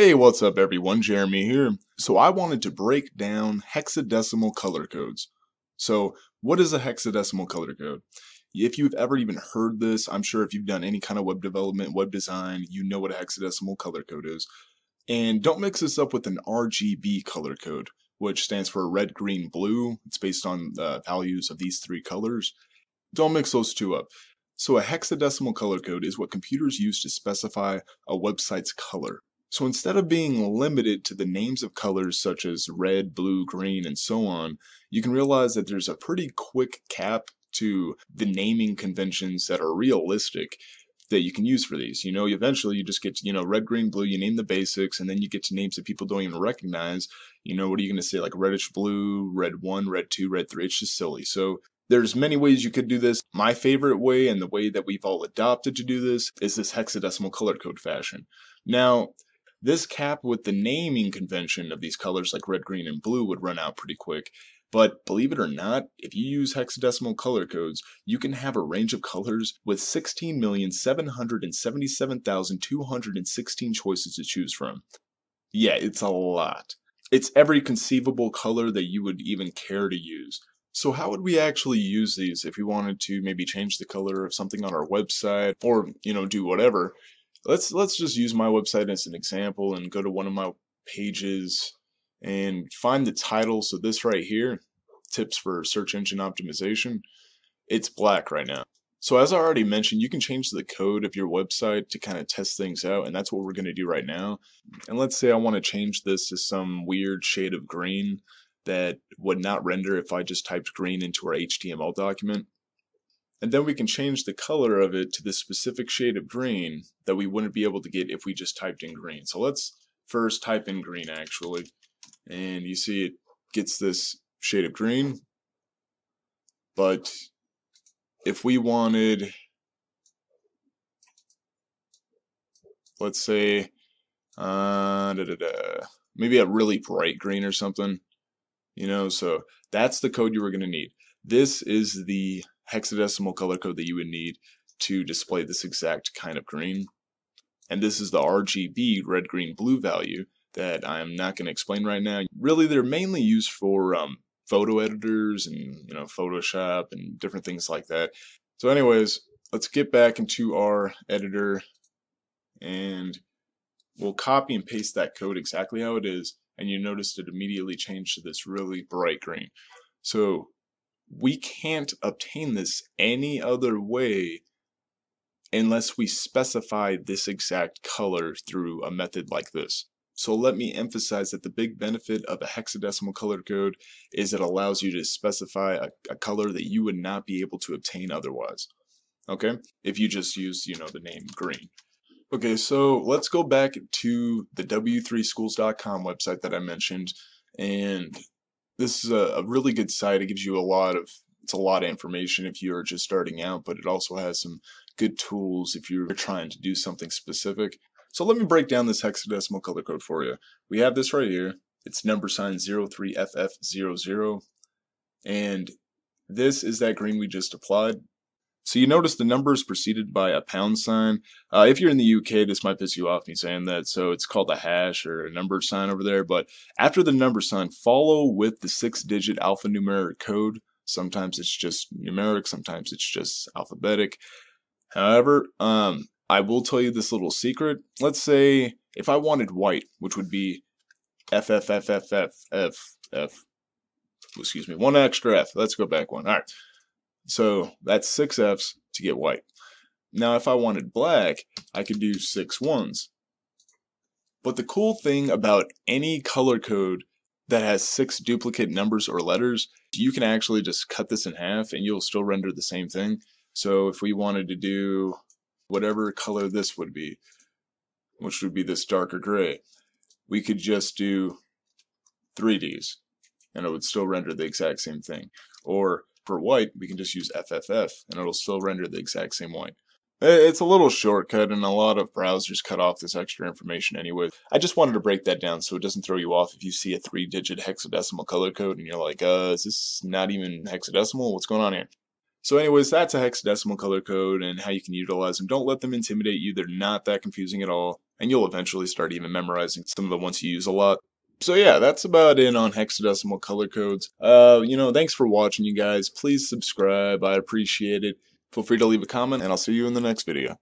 Hey, what's up everyone? Jeromy here. So I wanted to break down hexadecimal color codes. So what is a hexadecimal color code? If you've ever even heard this, I'm sure if you've done any kind of web development, web design, you know what a hexadecimal color code is. And don't mix this up with an RGB color code, which stands for red, green, blue. It's based on the values of these three colors. Don't mix those two up. So a hexadecimal color code is what computers use to specify a website's color. So instead of being limited to the names of colors such as red, blue, green, and so on, you can realize that there's a pretty quick cap to the naming conventions that are realistic that you can use for these. You know, eventually you just get to, you know, red, green, blue, you name the basics, and then you get to names that people don't even recognize. You know, what are you going to say? Like reddish blue, red one, red two, red three. It's just silly. So there's many ways you could do this. My favorite way, and the way that we've all adopted to do this, is this hexadecimal color code fashion. Now, this cap with the naming convention of these colors like red, green, and blue would run out pretty quick. But believe it or not, if you use hexadecimal color codes, you can have a range of colors with 16,777,216 choices to choose from. Yeah, it's a lot. It's every conceivable color that you would even care to use. So how would we actually use these if we wanted to maybe change the color of something on our website or, you know, do whatever? Let's let's just use my website as an example and go to one of my pages and find the title. So this right here, tips for search engine optimization, it's black right now. So as I already mentioned, you can change the code of your website to kind of test things out, and that's what we're going to do right now. And let's say I want to change this to some weird shade of green that would not render if I just typed green into our HTML document and then we can change the color of it to the specific shade of green that we wouldn't be able to get if we just typed in green. So let's first type in green actually, and you see it gets this shade of green, but if we wanted, let's say, uh, da, da, da, maybe a really bright green or something, you know, so that's the code you were going to need. This is the hexadecimal color code that you would need to display this exact kind of green. And this is the RGB red, green, blue value that I'm not going to explain right now. Really, they're mainly used for um, photo editors and you know Photoshop and different things like that. So anyways, let's get back into our editor and we'll copy and paste that code exactly how it is and you notice it immediately changed to this really bright green. So we can't obtain this any other way unless we specify this exact color through a method like this. So let me emphasize that the big benefit of a hexadecimal color code is it allows you to specify a, a, color that you would not be able to obtain otherwise. Okay, if you just use, you know, the name green. Okay, so let's go back to the w3schools.com website that I mentioned and this is a, a really good site. It gives you a lot of it's a lot of information if you're just starting out, but it also has some good tools if you're trying to do something specific. So let me break down this hexadecimal color code for you. We have this right here. It's number sign 03FF00. And this is that green we just applied. So you notice the number is preceded by a pound sign. Uh, if you're in the UK, this might piss you off me saying that. So it's called a hash or a number sign over there. But after the number sign, follow with the six-digit alphanumeric code. Sometimes it's just numeric, sometimes it's just alphabetic. However, um, I will tell you this little secret. Let's say if I wanted white, which would be F F F F F F F. Excuse me, one extra F. Let's go back one. All right. So that's six Fs to get white. Now if I wanted black, I could do six ones. But the cool thing about any color code that has six duplicate numbers or letters, you can actually just cut this in half and you'll still render the same thing. So if we wanted to do whatever color this would be, which would be this darker gray, we could just do 3Ds and it would still render the exact same thing. Or for white, we can just use FFF and it'll still render the exact same white. It's a little shortcut and a lot of browsers cut off this extra information anyway. I just wanted to break that down so it doesn't throw you off if you see a three digit hexadecimal color code and you're like, uh, is this not even hexadecimal? What's going on here? So anyways, that's a hexadecimal color code and how you can utilize them. Don't let them intimidate you. They're not that confusing at all. and you'll eventually start even memorizing some of the ones you use a lot. So yeah, that's about it on hexadecimal color codes. Uh, you know, thanks for watching, you guys. Please subscribe. I appreciate it. Feel free to leave a comment, and I'll see you in the next video.